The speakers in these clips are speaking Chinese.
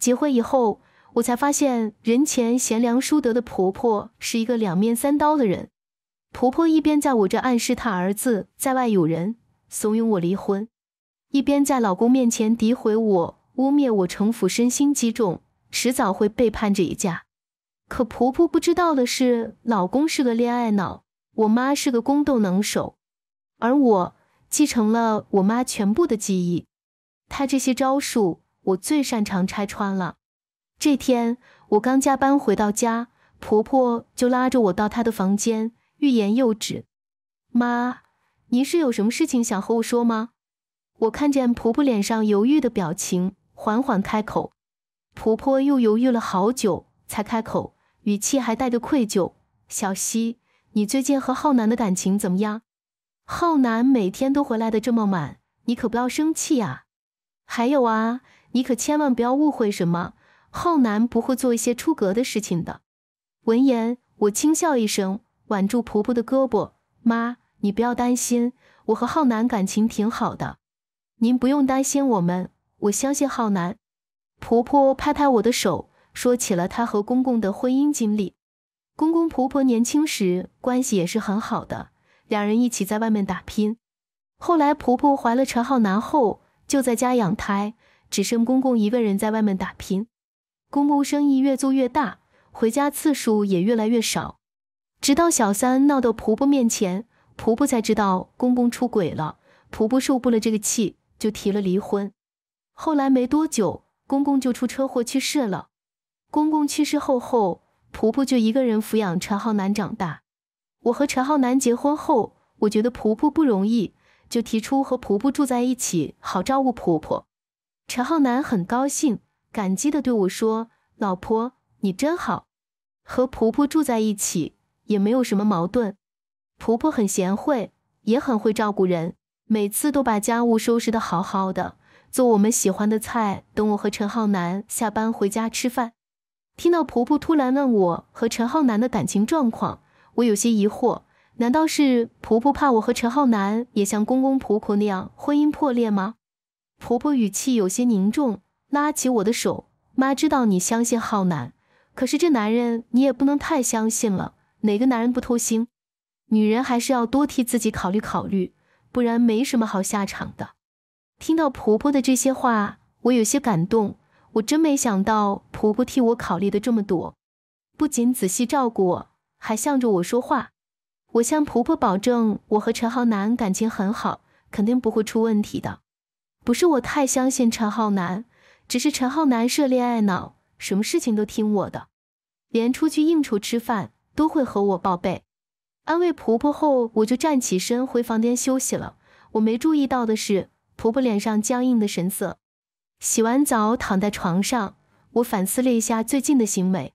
结婚以后，我才发现人前贤良淑德的婆婆是一个两面三刀的人。婆婆一边在我这暗示她儿子在外有人，怂恿我离婚，一边在老公面前诋毁我、污蔑我城府深、心机重，迟早会背叛这一家。可婆婆不知道的是，老公是个恋爱脑，我妈是个宫斗能手，而我继承了我妈全部的记忆。她这些招数，我最擅长拆穿了。这天我刚加班回到家，婆婆就拉着我到她的房间。欲言又止，妈，您是有什么事情想和我说吗？我看见婆婆脸上犹豫的表情，缓缓开口。婆婆又犹豫了好久，才开口，语气还带着愧疚：“小希，你最近和浩南的感情怎么样？浩南每天都回来的这么晚，你可不要生气啊！还有啊，你可千万不要误会什么，浩南不会做一些出格的事情的。”闻言，我轻笑一声。挽住婆婆的胳膊，妈，你不要担心，我和浩南感情挺好的，您不用担心我们，我相信浩南。婆婆拍拍我的手，说起了她和公公的婚姻经历。公公婆婆年轻时关系也是很好的，两人一起在外面打拼。后来婆婆怀了陈浩南后，就在家养胎，只剩公公一个人在外面打拼。公公生意越做越大，回家次数也越来越少。直到小三闹到婆婆面前，婆婆才知道公公出轨了。婆婆受不了这个气，就提了离婚。后来没多久，公公就出车祸去世了。公公去世后后，婆婆就一个人抚养陈浩南长大。我和陈浩南结婚后，我觉得婆婆不容易，就提出和婆婆住在一起，好照顾婆婆。陈浩南很高兴，感激的对我说：“老婆，你真好，和婆婆住在一起。”也没有什么矛盾，婆婆很贤惠，也很会照顾人，每次都把家务收拾的好好的，做我们喜欢的菜，等我和陈浩南下班回家吃饭。听到婆婆突然问我和陈浩南的感情状况，我有些疑惑，难道是婆婆怕我和陈浩南也像公公婆婆那样婚姻破裂吗？婆婆语气有些凝重，拉起我的手，妈知道你相信浩南，可是这男人你也不能太相信了。哪个男人不偷腥？女人还是要多替自己考虑考虑，不然没什么好下场的。听到婆婆的这些话，我有些感动。我真没想到婆婆替我考虑的这么多，不仅仔细照顾我，还向着我说话。我向婆婆保证，我和陈浩南感情很好，肯定不会出问题的。不是我太相信陈浩南，只是陈浩南是恋爱脑，什么事情都听我的，连出去应酬吃饭。都会和我报备，安慰婆婆后，我就站起身回房间休息了。我没注意到的是，婆婆脸上僵硬的神色。洗完澡躺在床上，我反思了一下最近的行为，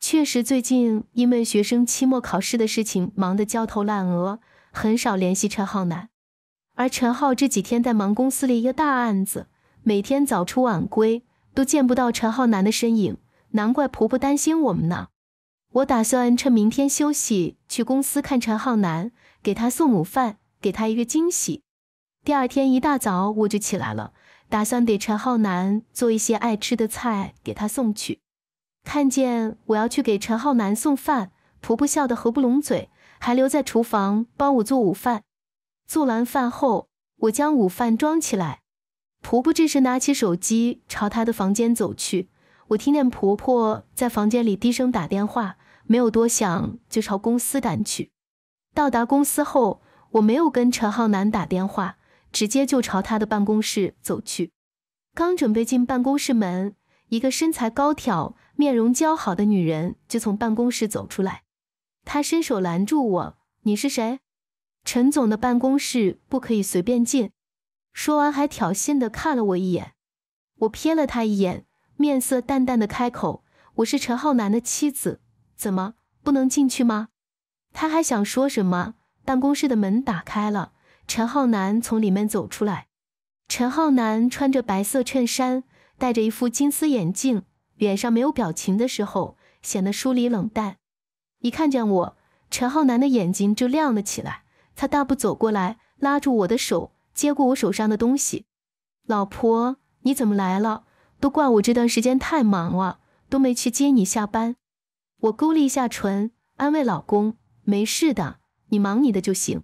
确实最近因为学生期末考试的事情忙得焦头烂额，很少联系陈浩南。而陈浩这几天在忙公司的一个大案子，每天早出晚归，都见不到陈浩南的身影，难怪婆婆担心我们呢。我打算趁明天休息去公司看陈浩南，给他送午饭，给他一个惊喜。第二天一大早我就起来了，打算给陈浩南做一些爱吃的菜给他送去。看见我要去给陈浩南送饭，婆婆笑得合不拢嘴，还留在厨房帮我做午饭。做完饭后，我将午饭装起来，婆婆这时拿起手机朝她的房间走去。我听见婆婆在房间里低声打电话。没有多想，就朝公司赶去。到达公司后，我没有跟陈浩南打电话，直接就朝他的办公室走去。刚准备进办公室门，一个身材高挑、面容姣好的女人就从办公室走出来。她伸手拦住我：“你是谁？陈总的办公室不可以随便进。”说完，还挑衅的看了我一眼。我瞥了他一眼，面色淡淡的开口：“我是陈浩南的妻子。”怎么不能进去吗？他还想说什么，办公室的门打开了，陈浩南从里面走出来。陈浩南穿着白色衬衫，戴着一副金丝眼镜，脸上没有表情的时候显得疏离冷淡。一看见我，陈浩南的眼睛就亮了起来。他大步走过来，拉住我的手，接过我手上的东西。老婆，你怎么来了？都怪我这段时间太忙了，都没去接你下班。我勾了一下唇，安慰老公：“没事的，你忙你的就行。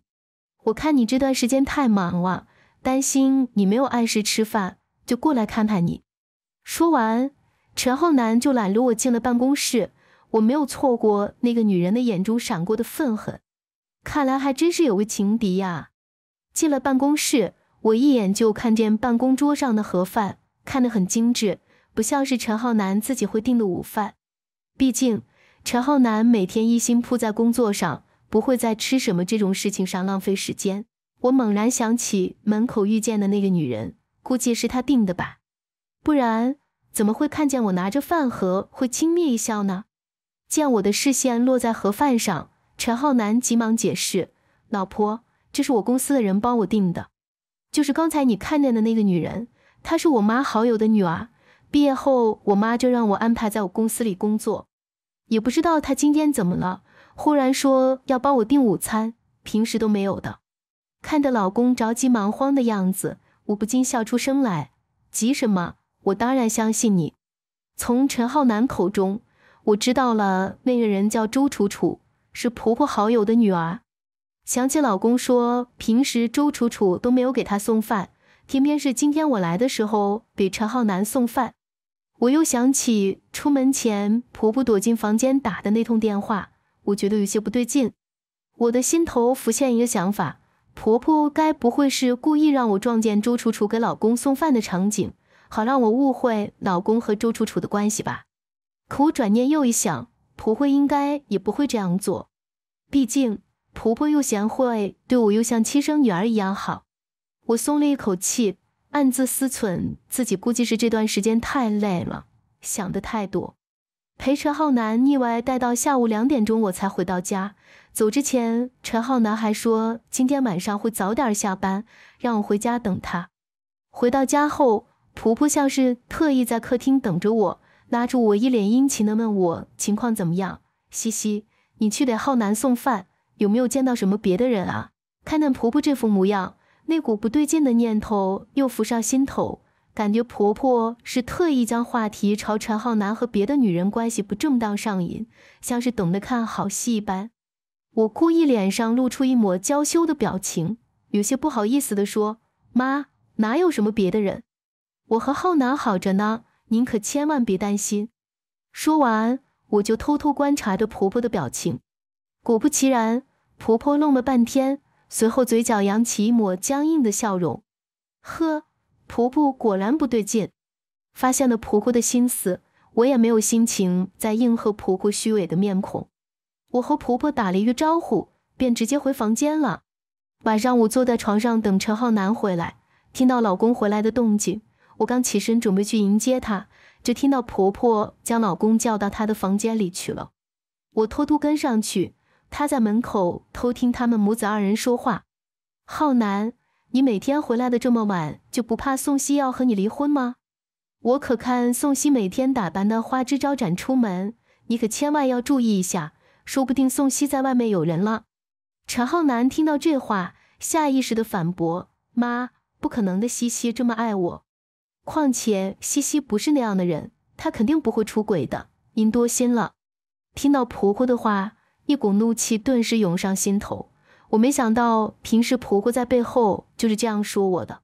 我看你这段时间太忙了，担心你没有按时吃饭，就过来看看你。”说完，陈浩南就揽着我进了办公室。我没有错过那个女人的眼中闪过的愤恨，看来还真是有个情敌呀。进了办公室，我一眼就看见办公桌上的盒饭，看得很精致，不像是陈浩南自己会订的午饭。毕竟陈浩南每天一心扑在工作上，不会在吃什么这种事情上浪费时间。我猛然想起门口遇见的那个女人，估计是他订的吧，不然怎么会看见我拿着饭盒会轻蔑一笑呢？见我的视线落在盒饭上，陈浩南急忙解释：“老婆，这是我公司的人帮我订的，就是刚才你看见的那个女人，她是我妈好友的女儿。毕业后，我妈就让我安排在我公司里工作。也不知道她今天怎么了，忽然说要帮我订午餐，平时都没有的。看着老公着急忙慌的样子，我不禁笑出声来。急什么？我当然相信你。从陈浩南口中。”我知道了，那个人叫周楚楚，是婆婆好友的女儿。想起老公说，平时周楚楚都没有给她送饭，偏偏是今天我来的时候给陈浩南送饭。我又想起出门前婆婆躲进房间打的那通电话，我觉得有些不对劲。我的心头浮现一个想法：婆婆该不会是故意让我撞见周楚楚给老公送饭的场景，好让我误会老公和周楚楚的关系吧？可我转念又一想，婆婆应该也不会这样做，毕竟婆婆又贤惠，对我又像亲生女儿一样好。我松了一口气，暗自思忖，自己估计是这段时间太累了，想的太多。陪陈浩南腻歪待到下午两点钟，我才回到家。走之前，陈浩南还说今天晚上会早点下班，让我回家等他。回到家后，婆婆像是特意在客厅等着我。拉住我，一脸殷勤的问我情况怎么样。西西，你去给浩南送饭，有没有见到什么别的人啊？看那婆婆这副模样，那股不对劲的念头又浮上心头，感觉婆婆是特意将话题朝陈浩南和别的女人关系不正当上引，像是等着看好戏一般。我故意脸上露出一抹娇羞的表情，有些不好意思的说：“妈，哪有什么别的人，我和浩南好着呢。”您可千万别担心。说完，我就偷偷观察着婆婆的表情。果不其然，婆婆愣了半天，随后嘴角扬起一抹僵硬的笑容。呵，婆婆果然不对劲。发现了婆婆的心思，我也没有心情再应和婆婆虚伪的面孔。我和婆婆打了一个招呼，便直接回房间了。晚上，我坐在床上等陈浩南回来，听到老公回来的动静。我刚起身准备去迎接她，就听到婆婆将老公叫到她的房间里去了。我偷偷跟上去，她在门口偷听他们母子二人说话。浩南，你每天回来的这么晚，就不怕宋希要和你离婚吗？我可看宋希每天打扮的花枝招展出门，你可千万要注意一下，说不定宋希在外面有人了。陈浩南听到这话，下意识的反驳：“妈，不可能的，西西这么爱我。”况且西西不是那样的人，她肯定不会出轨的。您多心了。听到婆婆的话，一股怒气顿时涌上心头。我没想到平时婆婆在背后就是这样说我的。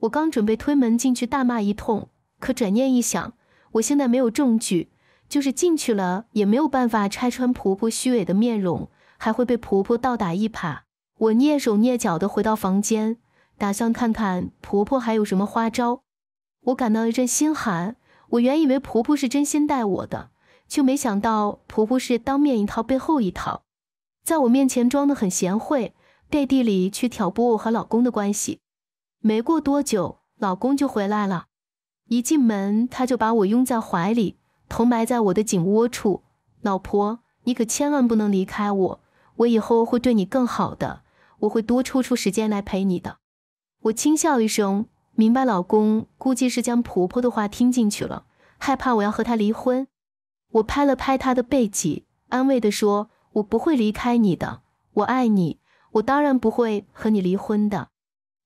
我刚准备推门进去大骂一通，可转念一想，我现在没有证据，就是进去了也没有办法拆穿婆婆虚伪的面容，还会被婆婆倒打一耙。我蹑手蹑脚的回到房间，打算看看婆婆还有什么花招。我感到一阵心寒。我原以为婆婆是真心待我的，却没想到婆婆是当面一套背后一套，在我面前装得很贤惠，背地里去挑拨我和老公的关系。没过多久，老公就回来了。一进门，他就把我拥在怀里，头埋在我的颈窝处。老婆，你可千万不能离开我，我以后会对你更好的，我会多抽出时间来陪你的。我轻笑一声。明白，老公估计是将婆婆的话听进去了，害怕我要和他离婚。我拍了拍他的背脊，安慰的说：“我不会离开你的，我爱你，我当然不会和你离婚的。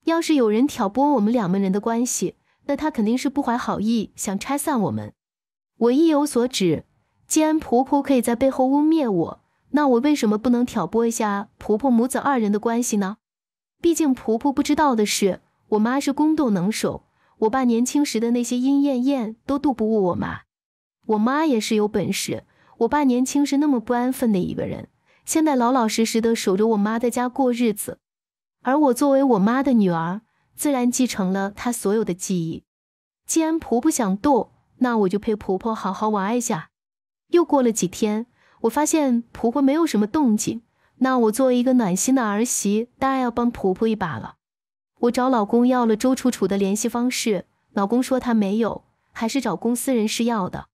要是有人挑拨我们两个人的关系，那他肯定是不怀好意，想拆散我们。我意有所指，既然婆婆可以在背后污蔑我，那我为什么不能挑拨一下婆婆母子二人的关系呢？毕竟婆婆不知道的是，我妈是宫斗能手，我爸年轻时的那些莺燕燕都斗不过我妈。我妈也是有本事，我爸年轻时那么不安分的一个人，现在老老实实的守着我妈在家过日子，而我作为我妈的女儿，自然继承了她所有的记忆。既然婆婆想斗，那我就陪婆婆好好玩一下。又过了几天，我发现婆婆没有什么动静。那我作为一个暖心的儿媳，当然要帮婆婆一把了。我找老公要了周楚楚的联系方式，老公说他没有，还是找公司人事要的。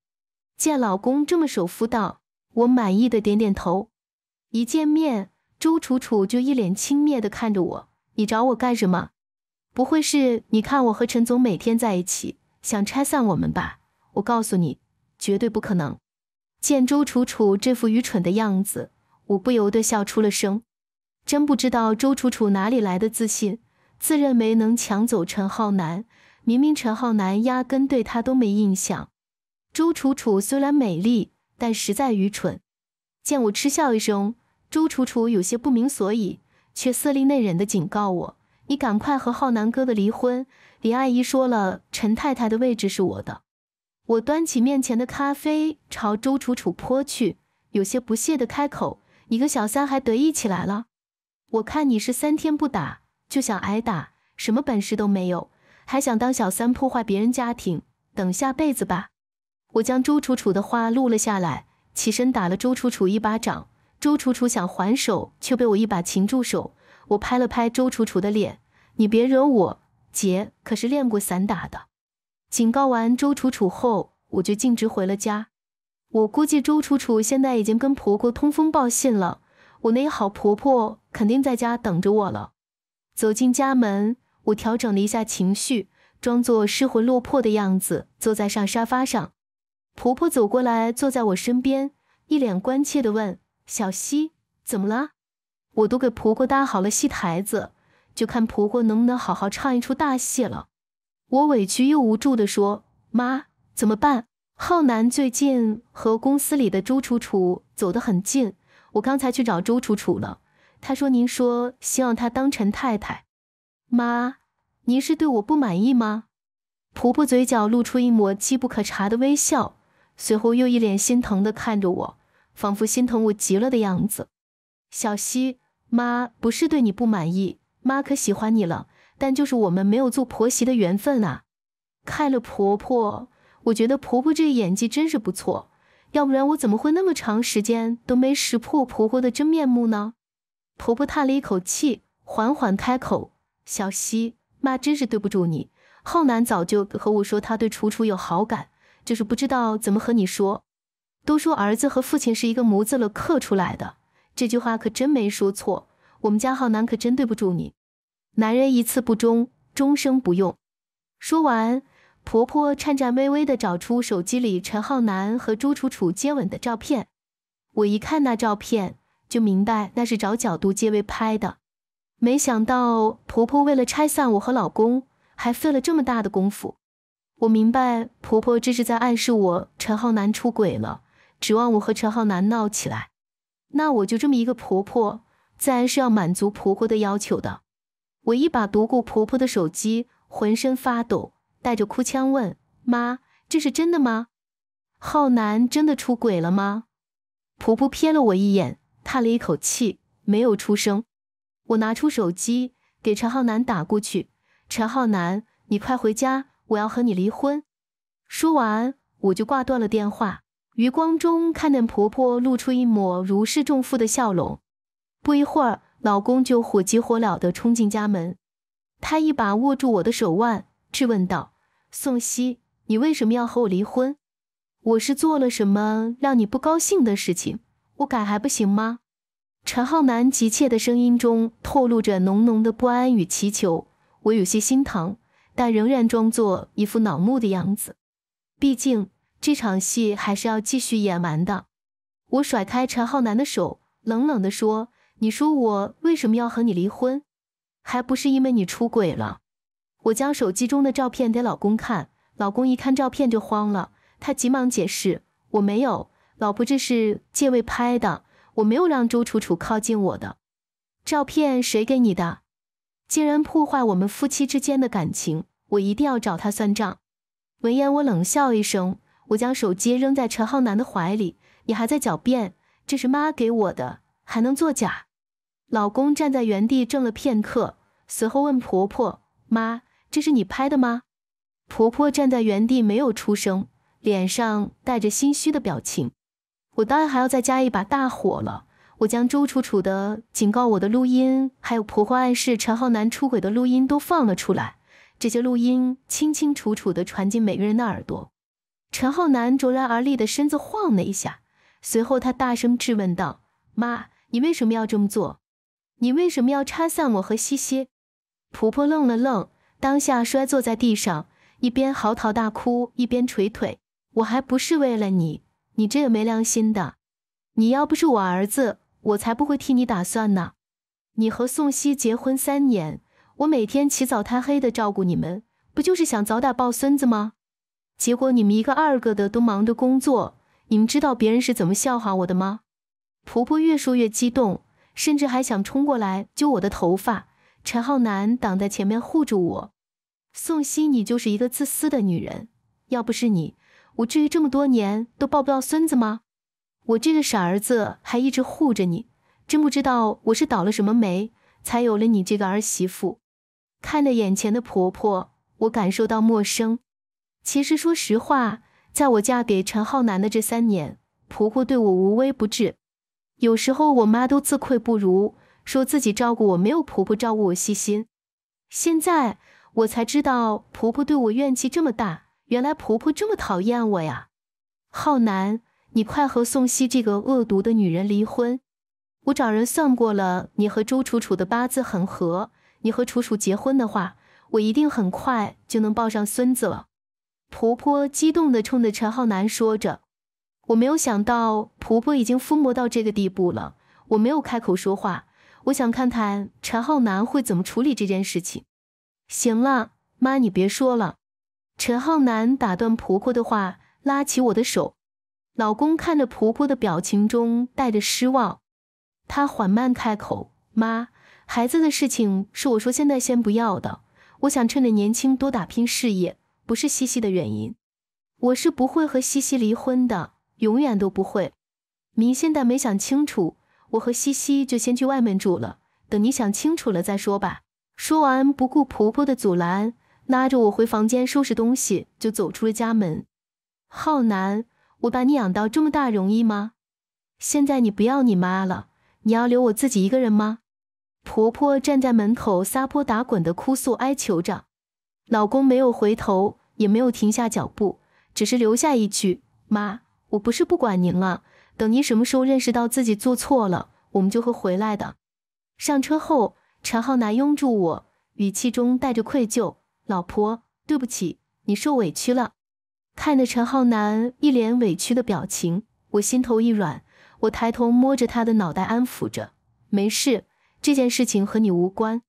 见老公这么守妇道，我满意的点点头。一见面，周楚楚就一脸轻蔑的看着我：“你找我干什么？不会是你看我和陈总每天在一起，想拆散我们吧？我告诉你，绝对不可能。”见周楚楚这副愚蠢的样子。我不由得笑出了声，真不知道周楚楚哪里来的自信，自认为能抢走陈浩南，明明陈浩南压根对她都没印象。周楚楚虽然美丽，但实在愚蠢。见我嗤笑一声，周楚楚有些不明所以，却色厉内荏的警告我：“你赶快和浩南哥的离婚。李阿姨说了，陈太太的位置是我的。”我端起面前的咖啡朝周楚楚泼去，有些不屑的开口。你个小三还得意起来了？我看你是三天不打就想挨打，什么本事都没有，还想当小三破坏别人家庭，等下辈子吧！我将周楚楚的话录了下来，起身打了周楚楚一巴掌。周楚楚想还手，却被我一把擒住手。我拍了拍周楚楚的脸：“你别惹我，姐可是练过散打的。”警告完周楚楚后，我就径直回了家。我估计周楚楚现在已经跟婆婆通风报信了，我那好婆婆肯定在家等着我了。走进家门，我调整了一下情绪，装作失魂落魄的样子，坐在上沙发上。婆婆走过来，坐在我身边，一脸关切地问：“小溪，怎么了？”我都给婆婆搭好了戏台子，就看婆婆能不能好好唱一出大戏了。我委屈又无助地说：“妈，怎么办？”浩南最近和公司里的周楚楚走得很近，我刚才去找周楚楚了。他说：“您说希望他当陈太太。”妈，您是对我不满意吗？婆婆嘴角露出一抹机不可察的微笑，随后又一脸心疼的看着我，仿佛心疼我极了的样子。小希，妈不是对你不满意，妈可喜欢你了，但就是我们没有做婆媳的缘分啊。看了婆婆。我觉得婆婆这演技真是不错，要不然我怎么会那么长时间都没识破婆婆的真面目呢？婆婆叹了一口气，缓缓开口：“小希，妈真是对不住你。浩南早就和我说他对楚楚有好感，就是不知道怎么和你说。都说儿子和父亲是一个模子了刻出来的，这句话可真没说错。我们家浩南可真对不住你。男人一次不忠，终生不用。”说完。婆婆颤颤巍巍地找出手机里陈浩南和朱楚楚接吻的照片，我一看那照片就明白那是找角度借位拍的。没想到婆婆为了拆散我和老公，还费了这么大的功夫。我明白婆婆这是在暗示我陈浩南出轨了，指望我和陈浩南闹起来。那我就这么一个婆婆，自然是要满足婆婆的要求的。我一把夺过婆婆的手机，浑身发抖。带着哭腔问：“妈，这是真的吗？浩南真的出轨了吗？”婆婆瞥了我一眼，叹了一口气，没有出声。我拿出手机给陈浩南打过去：“陈浩南，你快回家，我要和你离婚。”说完，我就挂断了电话。余光中看见婆婆露出一抹如释重负的笑容。不一会儿，老公就火急火燎地冲进家门，他一把握住我的手腕，质问道。宋希，你为什么要和我离婚？我是做了什么让你不高兴的事情？我改还不行吗？陈浩南急切的声音中透露着浓浓的不安与祈求。我有些心疼，但仍然装作一副恼怒的样子。毕竟这场戏还是要继续演完的。我甩开陈浩南的手，冷冷地说：“你说我为什么要和你离婚？还不是因为你出轨了？”我将手机中的照片给老公看，老公一看照片就慌了，他急忙解释：“我没有，老婆这是借位拍的，我没有让周楚楚靠近我的。照片谁给你的？竟然破坏我们夫妻之间的感情，我一定要找他算账。”闻言，我冷笑一声，我将手机扔在陈浩南的怀里：“你还在狡辩？这是妈给我的，还能作假？”老公站在原地怔了片刻，随后问婆婆：“妈。”这是你拍的吗？婆婆站在原地没有出声，脸上带着心虚的表情。我当然还要再加一把大火了。我将周楚楚的警告我的录音，还有婆婆暗示陈浩南出轨的录音都放了出来。这些录音清清楚楚的传进每个人的耳朵。陈浩南卓然而立的身子晃了一下，随后他大声质问道：“妈，你为什么要这么做？你为什么要拆散我和西西？”婆婆愣了愣。当下摔坐在地上，一边嚎啕大哭，一边捶腿。我还不是为了你，你这个没良心的！你要不是我儿子，我才不会替你打算呢。你和宋希结婚三年，我每天起早贪黑的照顾你们，不就是想早点抱孙子吗？结果你们一个二个的都忙着工作，你们知道别人是怎么笑话我的吗？婆婆越说越激动，甚至还想冲过来揪我的头发。陈浩南挡在前面护住我，宋希，你就是一个自私的女人。要不是你，我至于这么多年都抱不到孙子吗？我这个傻儿子还一直护着你，真不知道我是倒了什么霉，才有了你这个儿媳妇。看着眼前的婆婆，我感受到陌生。其实说实话，在我嫁给陈浩南的这三年，婆婆对我无微不至，有时候我妈都自愧不如。说自己照顾我，没有婆婆照顾我细心。现在我才知道，婆婆对我怨气这么大，原来婆婆这么讨厌我呀！浩南，你快和宋希这个恶毒的女人离婚！我找人算过了，你和周楚楚的八字很合，你和楚楚结婚的话，我一定很快就能抱上孙子了。婆婆激动地冲着陈浩南说着。我没有想到婆婆已经疯魔到这个地步了，我没有开口说话。我想看看陈浩南会怎么处理这件事情。行了，妈，你别说了。陈浩南打断婆婆的话，拉起我的手。老公看着婆婆的表情中带着失望，他缓慢开口：“妈，孩子的事情是我说现在先不要的。我想趁着年轻多打拼事业，不是西西的原因。我是不会和西西离婚的，永远都不会。您现在没想清楚。”我和西西就先去外面住了，等你想清楚了再说吧。说完，不顾婆婆的阻拦，拉着我回房间收拾东西，就走出了家门。浩南，我把你养到这么大容易吗？现在你不要你妈了，你要留我自己一个人吗？婆婆站在门口撒泼打滚的哭诉哀求着，老公没有回头，也没有停下脚步，只是留下一句：“妈，我不是不管您了。”等您什么时候认识到自己做错了，我们就会回来的。上车后，陈浩南拥住我，语气中带着愧疚：“老婆，对不起，你受委屈了。”看着陈浩南一脸委屈的表情，我心头一软。我抬头摸着他的脑袋，安抚着：“没事，这件事情和你无关。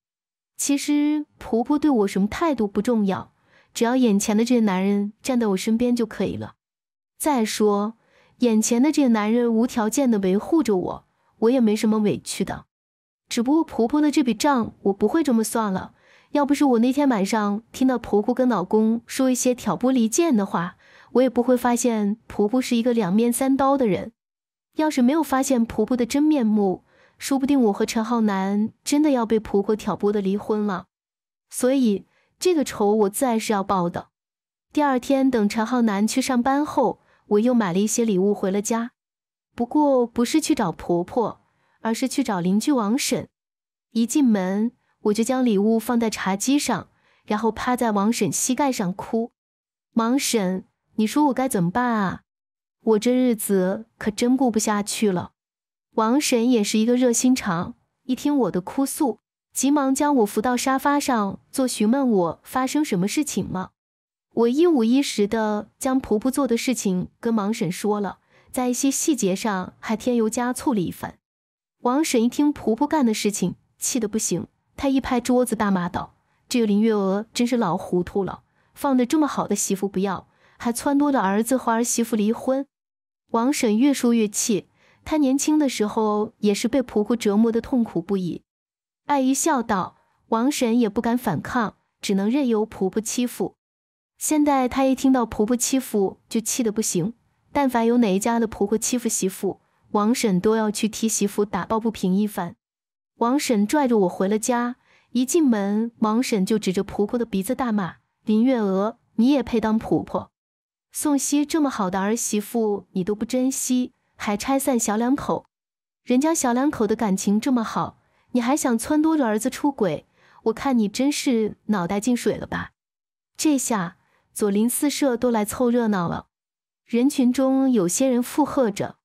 其实婆婆对我什么态度不重要，只要眼前的这个男人站在我身边就可以了。再说……”眼前的这个男人无条件的维护着我，我也没什么委屈的。只不过婆婆的这笔账我不会这么算了。要不是我那天晚上听到婆婆跟老公说一些挑拨离间的话，我也不会发现婆婆是一个两面三刀的人。要是没有发现婆婆的真面目，说不定我和陈浩南真的要被婆婆挑拨的离婚了。所以这个仇我自然是要报的。第二天等陈浩南去上班后。我又买了一些礼物回了家，不过不是去找婆婆，而是去找邻居王婶。一进门，我就将礼物放在茶几上，然后趴在王婶膝盖上哭。王婶，你说我该怎么办啊？我这日子可真过不下去了。王婶也是一个热心肠，一听我的哭诉，急忙将我扶到沙发上，做询问我发生什么事情了。我一五一十的将婆婆做的事情跟王婶说了，在一些细节上还添油加醋了一番。王婶一听婆婆干的事情，气得不行，她一拍桌子大骂道：“这个林月娥真是老糊涂了，放着这么好的媳妇不要，还撺掇着儿子和儿媳妇离婚。王婶越说越气，她年轻的时候也是被婆婆折磨的痛苦不已。艾姨笑道：“王婶也不敢反抗，只能任由婆婆欺负。现在她一听到婆婆欺负，就气得不行。但凡有哪一家的婆婆欺负媳妇，王婶都要去替媳妇打抱不平一番。”王婶拽着我回了家，一进门，王婶就指着婆婆的鼻子大骂：“林月娥，你也配当婆婆？宋熙这么好的儿媳妇，你都不珍惜，还拆散小两口。人家小两口的感情这么好，你还想撺掇着儿子出轨？我看你真是脑袋进水了吧！”这下左邻四舍都来凑热闹了，人群中有些人附和着：“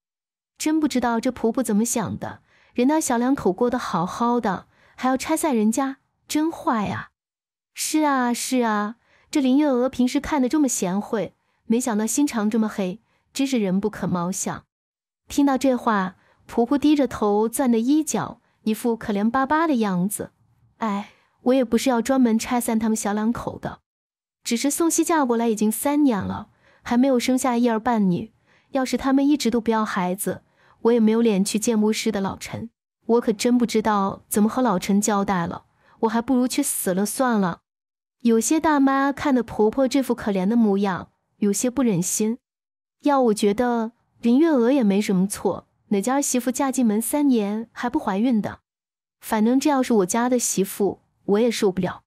真不知道这婆婆怎么想的。”人家小两口过得好好的，还要拆散人家，真坏呀！是啊，是啊，这林月娥平时看的这么贤惠，没想到心肠这么黑，真是人不可貌相。听到这话，婆婆低着头攥着衣角，一副可怜巴巴的样子。哎，我也不是要专门拆散他们小两口的，只是宋熙嫁过来已经三年了，还没有生下一儿半女。要是他们一直都不要孩子，我也没有脸去见牧师的老陈，我可真不知道怎么和老陈交代了。我还不如去死了算了。有些大妈看着婆婆这副可怜的模样，有些不忍心。要我觉得林月娥也没什么错，哪家媳妇嫁进门三年还不怀孕的？反正这要是我家的媳妇，我也受不了。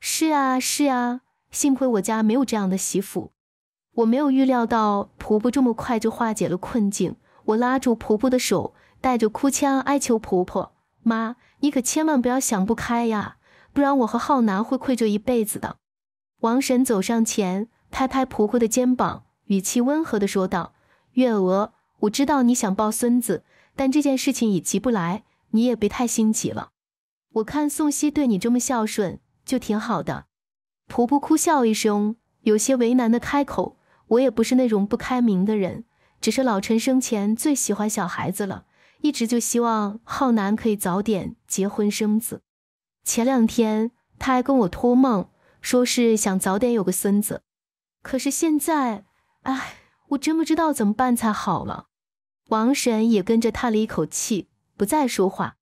是啊，是啊，幸亏我家没有这样的媳妇。我没有预料到婆婆这么快就化解了困境。我拉住婆婆的手，带着哭腔哀求婆婆：“妈，你可千万不要想不开呀，不然我和浩南会愧疚一辈子的。”王婶走上前，拍拍婆婆的肩膀，语气温和的说道：“月娥，我知道你想抱孙子，但这件事情已急不来，你也别太心急了。我看宋熙对你这么孝顺，就挺好的。”婆婆哭笑一声，有些为难的开口：“我也不是那种不开明的人。”只是老陈生前最喜欢小孩子了，一直就希望浩南可以早点结婚生子。前两天他还跟我托梦，说是想早点有个孙子。可是现在，唉，我真不知道怎么办才好了。王婶也跟着叹了一口气，不再说话。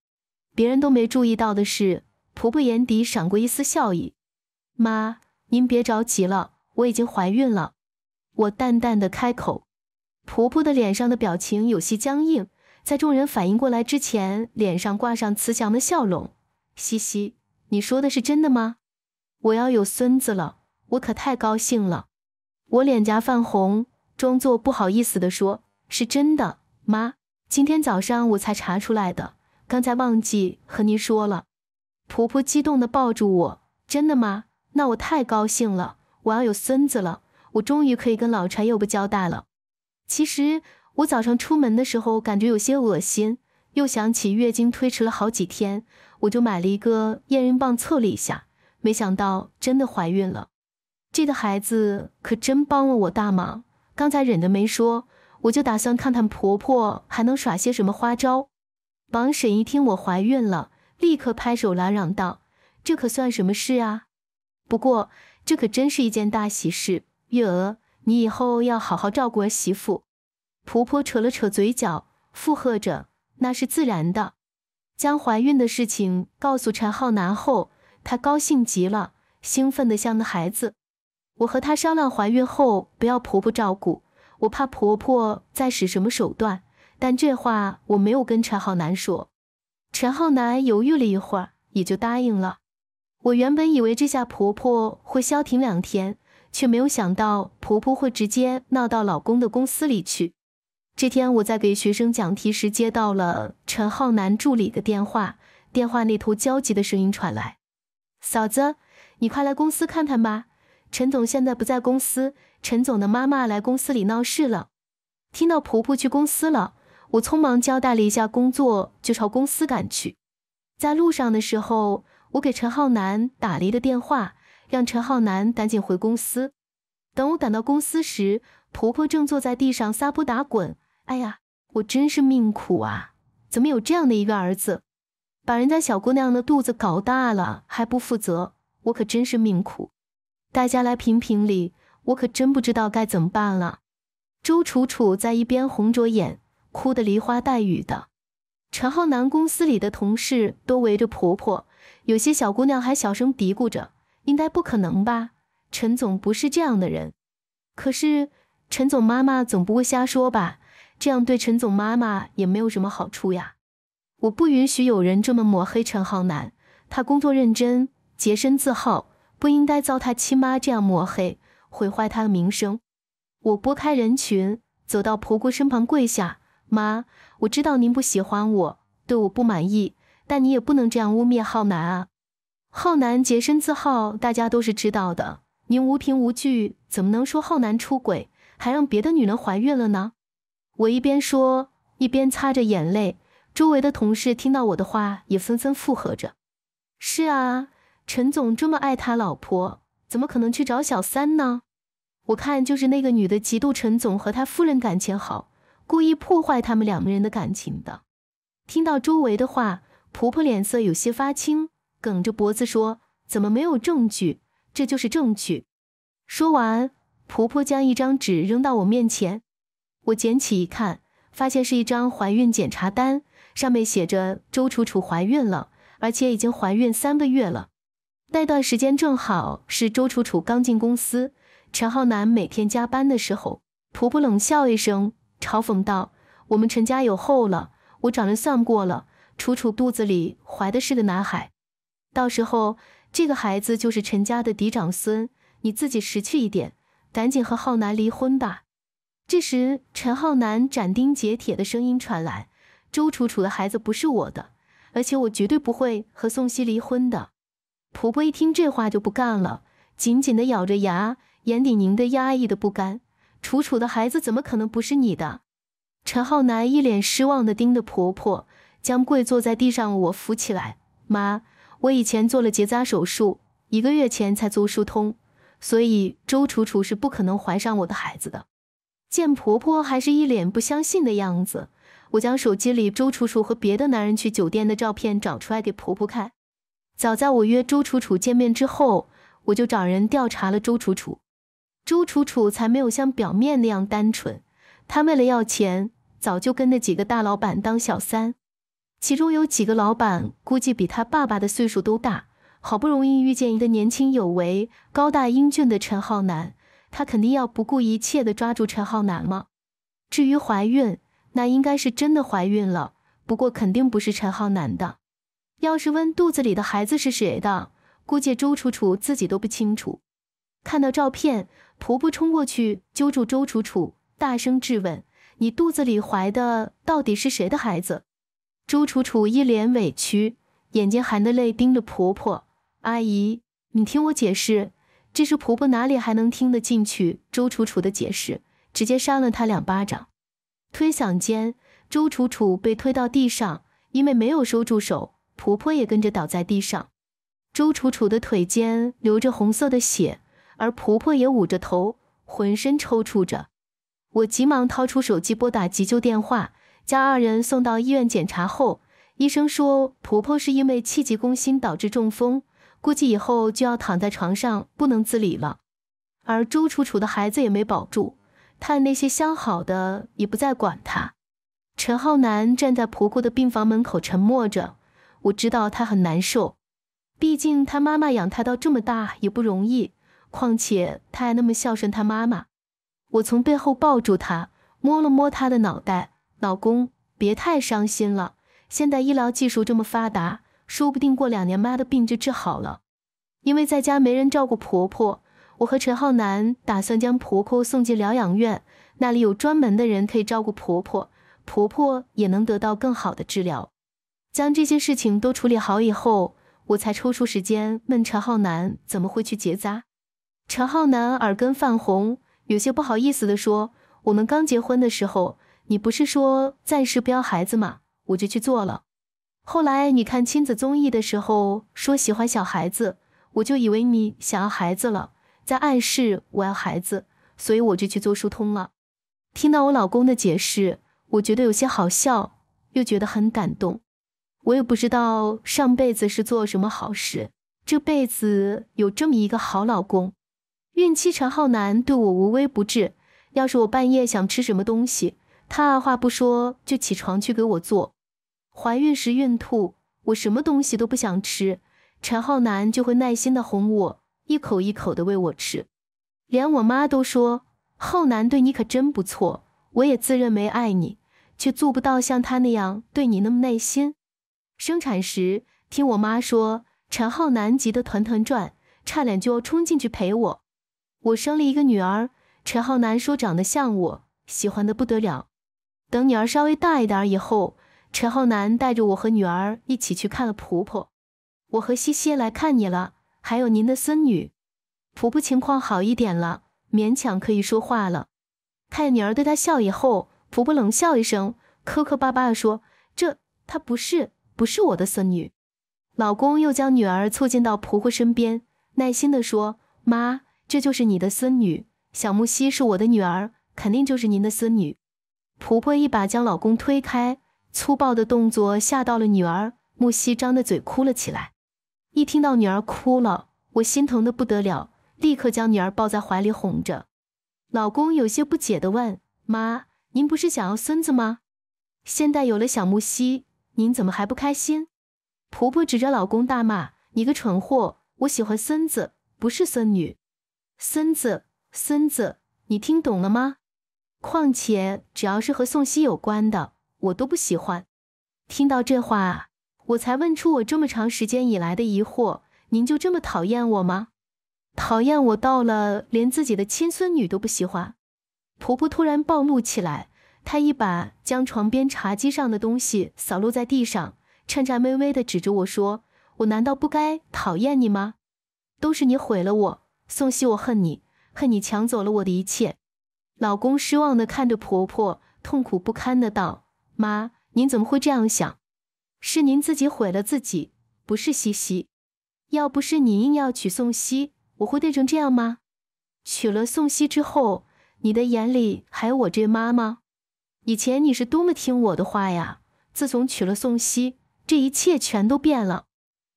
别人都没注意到的是，婆婆眼底闪过一丝笑意。妈，您别着急了，我已经怀孕了。我淡淡的开口。婆婆的脸上的表情有些僵硬，在众人反应过来之前，脸上挂上慈祥的笑容。西西，你说的是真的吗？我要有孙子了，我可太高兴了。我脸颊泛红，装作不好意思的说：“是真的，妈。今天早上我才查出来的，刚才忘记和您说了。”婆婆激动的抱住我：“真的吗？那我太高兴了，我要有孙子了，我终于可以跟老陈有个交代了。”其实我早上出门的时候感觉有些恶心，又想起月经推迟了好几天，我就买了一个验孕棒测了一下，没想到真的怀孕了。这个孩子可真帮了我大忙。刚才忍着没说，我就打算看看婆婆还能耍些什么花招。王婶一听我怀孕了，立刻拍手嚷嚷道：“这可算什么事啊？不过这可真是一件大喜事，月娥。”你以后要好好照顾儿媳妇。婆婆扯了扯嘴角，附和着：“那是自然的。”将怀孕的事情告诉陈浩南后，她高兴极了，兴奋的像个孩子。我和他商量怀孕后不要婆婆照顾，我怕婆婆再使什么手段。但这话我没有跟陈浩南说。陈浩南犹豫了一会儿，也就答应了。我原本以为这下婆婆会消停两天。却没有想到婆婆会直接闹到老公的公司里去。这天我在给学生讲题时，接到了陈浩南助理的电话，电话那头焦急的声音传来：“嫂子，你快来公司看看吧，陈总现在不在公司，陈总的妈妈来公司里闹事了。”听到婆婆去公司了，我匆忙交代了一下工作，就朝公司赶去。在路上的时候，我给陈浩南打了一个电话。让陈浩南赶紧回公司。等我赶到公司时，婆婆正坐在地上撒泼打滚。哎呀，我真是命苦啊！怎么有这样的一个儿子，把人家小姑娘的肚子搞大了还不负责？我可真是命苦。大家来评评理，我可真不知道该怎么办了。周楚楚在一边红着眼，哭得梨花带雨的。陈浩南公司里的同事都围着婆婆，有些小姑娘还小声嘀咕着：“应该不可能吧？陈总不是这样的人。”可是陈总妈妈总不会瞎说吧？这样对陈总妈妈也没有什么好处呀。我不允许有人这么抹黑陈浩南，他工作认真，洁身自好，不应该遭他亲妈这样抹黑，毁坏他的名声。我拨开人群，走到婆婆身旁跪下：“妈，我知道您不喜欢我，对我不满意，但你也不能这样污蔑浩南啊！浩南洁身自好，大家都是知道的。您无凭无据，怎么能说浩南出轨，还让别的女人怀孕了呢？”我一边说，一边擦着眼泪。周围的同事听到我的话，也纷纷附和着：“是啊，陈总这么爱他老婆，怎么可能去找小三呢？我看就是那个女的嫉妒陈总和他夫人感情好，故意破坏他们两个人的感情的。”听到周围的话，婆婆脸色有些发青，梗着脖子说：“怎么没有证据？这就是证据。”说完，婆婆将一张纸扔到我面前，我捡起一看，发现是一张怀孕检查单。上面写着周楚楚怀孕了，而且已经怀孕三个月了。那段时间正好是周楚楚刚进公司，陈浩南每天加班的时候。婆婆冷笑一声，嘲讽道：“我们陈家有后了，我找人算过了，楚楚肚子里怀的是个男孩，到时候这个孩子就是陈家的嫡长孙。你自己识趣一点，赶紧和浩南离婚吧。”这时，陈浩南斩钉截铁的声音传来。周楚楚的孩子不是我的，而且我绝对不会和宋希离婚的。婆婆一听这话就不干了，紧紧的咬着牙，眼底凝的压抑的不甘。楚楚的孩子怎么可能不是你的？陈浩南一脸失望的盯着婆婆，将跪坐在地上我扶起来。妈，我以前做了结扎手术，一个月前才做疏通，所以周楚楚是不可能怀上我的孩子的。见婆婆还是一脸不相信的样子。我将手机里周楚楚和别的男人去酒店的照片找出来给婆婆看。早在我约周楚楚见面之后，我就找人调查了周楚楚。周楚楚才没有像表面那样单纯，她为了要钱，早就跟那几个大老板当小三。其中有几个老板估计比他爸爸的岁数都大，好不容易遇见一个年轻有为、高大英俊的陈浩南，他肯定要不顾一切的抓住陈浩南吗。至于怀孕，那应该是真的怀孕了，不过肯定不是陈浩南的。要是问肚子里的孩子是谁的，估计周楚楚自己都不清楚。看到照片，婆婆冲过去揪住周楚楚，大声质问：“你肚子里怀的到底是谁的孩子？”周楚楚一脸委屈，眼睛含着泪盯着婆婆：“阿姨，你听我解释。”这时婆婆哪里还能听得进去周楚楚的解释，直接扇了她两巴掌。推搡间，周楚楚被推到地上，因为没有收住手，婆婆也跟着倒在地上。周楚楚的腿间流着红色的血，而婆婆也捂着头，浑身抽搐着。我急忙掏出手机拨打急救电话，将二人送到医院检查后，医生说婆婆是因为气急攻心导致中风，估计以后就要躺在床上不能自理了。而周楚楚的孩子也没保住。她那些相好的也不再管他。陈浩南站在婆婆的病房门口沉默着，我知道他很难受，毕竟他妈妈养他到这么大也不容易，况且他还那么孝顺他妈妈。我从背后抱住他，摸了摸他的脑袋，老公别太伤心了，现在医疗技术这么发达，说不定过两年妈的病就治好了。因为在家没人照顾婆婆。我和陈浩南打算将婆婆送进疗养院，那里有专门的人可以照顾婆婆，婆婆也能得到更好的治疗。将这些事情都处理好以后，我才抽出时间问陈浩南怎么会去结扎。陈浩南耳根泛红，有些不好意思地说：“我们刚结婚的时候，你不是说暂时不要孩子吗？我就去做了。后来你看亲子综艺的时候说喜欢小孩子，我就以为你想要孩子了。”在暗示我要孩子，所以我就去做疏通了。听到我老公的解释，我觉得有些好笑，又觉得很感动。我也不知道上辈子是做什么好事，这辈子有这么一个好老公。孕期陈浩南对我无微不至，要是我半夜想吃什么东西，他二话不说就起床去给我做。怀孕时孕吐，我什么东西都不想吃，陈浩南就会耐心的哄我，一口一口的喂我吃。连我妈都说浩南对你可真不错，我也自认没爱你，却做不到像他那样对你那么耐心。生产时听我妈说。陈浩南急得团团转，差点就要冲进去陪我。我生了一个女儿，陈浩南说长得像我，喜欢的不得了。等女儿稍微大一点以后，陈浩南带着我和女儿一起去看了婆婆。我和西西来看你了，还有您的孙女。婆婆情况好一点了，勉强可以说话了。看女儿对她笑以后，婆婆冷笑一声，磕磕巴巴的说：“这她不是，不是我的孙女。”老公又将女儿凑近到婆婆身边，耐心地说：“妈，这就是你的孙女，小木西是我的女儿，肯定就是您的孙女。”婆婆一把将老公推开，粗暴的动作吓到了女儿，木西张着嘴哭了起来。一听到女儿哭了，我心疼的不得了，立刻将女儿抱在怀里哄着。老公有些不解的问：“妈，您不是想要孙子吗？现在有了小木西，您怎么还不开心？”婆婆指着老公大骂：“你个蠢货！我喜欢孙子，不是孙女。孙子，孙子，你听懂了吗？况且只要是和宋熙有关的，我都不喜欢。”听到这话，我才问出我这么长时间以来的疑惑：您就这么讨厌我吗？讨厌我到了连自己的亲孙女都不喜欢？婆婆突然暴怒起来，她一把将床边茶几上的东西扫落在地上。颤颤巍巍地指着我说：“我难道不该讨厌你吗？都是你毁了我，宋熙，我恨你，恨你抢走了我的一切。”老公失望地看着婆婆，痛苦不堪的道：“妈，您怎么会这样想？是您自己毁了自己，不是西西。要不是你硬要娶宋熙，我会变成这样吗？娶了宋熙之后，你的眼里还有我这妈吗？以前你是多么听我的话呀！自从娶了宋熙。”这一切全都变了。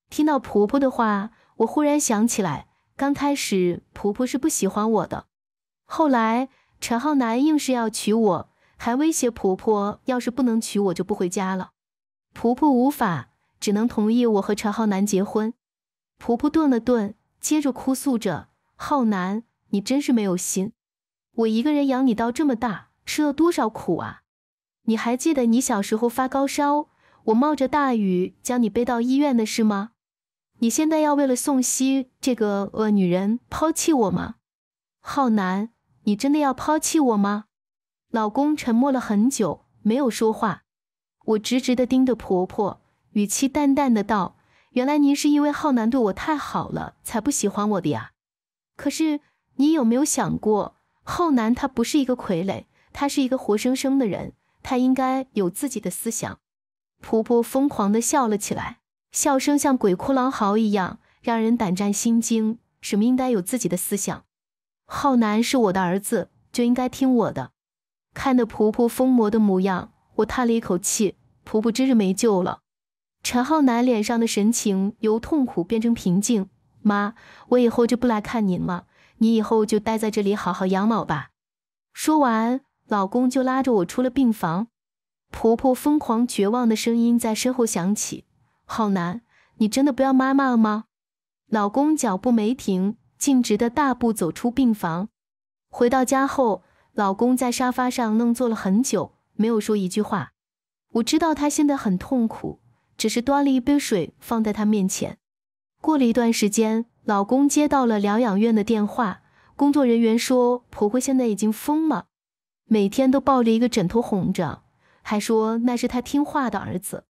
听到婆婆的话，我忽然想起来，刚开始婆婆是不喜欢我的。后来陈浩南硬是要娶我，还威胁婆婆，要是不能娶我就不回家了。婆婆无法，只能同意我和陈浩南结婚。婆婆顿了顿，接着哭诉着：“浩南，你真是没有心！我一个人养你到这么大，吃了多少苦啊！你还记得你小时候发高烧？”我冒着大雨将你背到医院的事吗？你现在要为了宋熙这个恶女人抛弃我吗？浩南，你真的要抛弃我吗？老公沉默了很久，没有说话。我直直的盯着婆婆，语气淡淡的道：“原来您是因为浩南对我太好了，才不喜欢我的呀。可是你有没有想过，浩南他不是一个傀儡，他是一个活生生的人，他应该有自己的思想。”婆婆疯狂地笑了起来，笑声像鬼哭狼嚎一样，让人胆战心惊。什么应该有自己的思想？浩南是我的儿子，就应该听我的。看着婆婆疯魔的模样，我叹了一口气，婆婆真是没救了。陈浩南脸上的神情由痛苦变成平静。妈，我以后就不来看您了，你以后就待在这里好好养老吧。说完，老公就拉着我出了病房。婆婆疯狂绝望的声音在身后响起：“浩南，你真的不要妈妈了吗？”老公脚步没停，径直的大步走出病房。回到家后，老公在沙发上愣坐了很久，没有说一句话。我知道他现在很痛苦，只是端了一杯水放在他面前。过了一段时间，老公接到了疗养院的电话，工作人员说婆婆现在已经疯了，每天都抱着一个枕头哄着。还说那是他听话的儿子，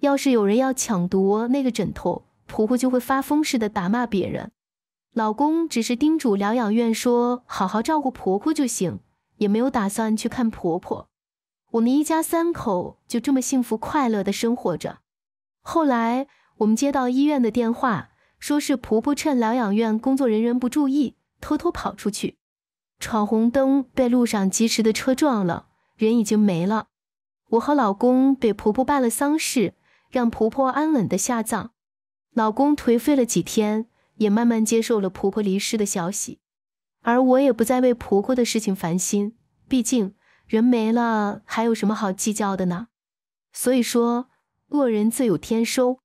要是有人要抢夺那个枕头，婆婆就会发疯似的打骂别人。老公只是叮嘱疗养院说好好照顾婆婆就行，也没有打算去看婆婆。我们一家三口就这么幸福快乐的生活着。后来我们接到医院的电话，说是婆婆趁疗养院工作人员不注意，偷偷跑出去，闯红灯被路上疾驰的车撞了，人已经没了。我和老公给婆婆办了丧事，让婆婆安稳的下葬。老公颓废了几天，也慢慢接受了婆婆离世的消息，而我也不再为婆婆的事情烦心，毕竟人没了，还有什么好计较的呢？所以说，恶人自有天收。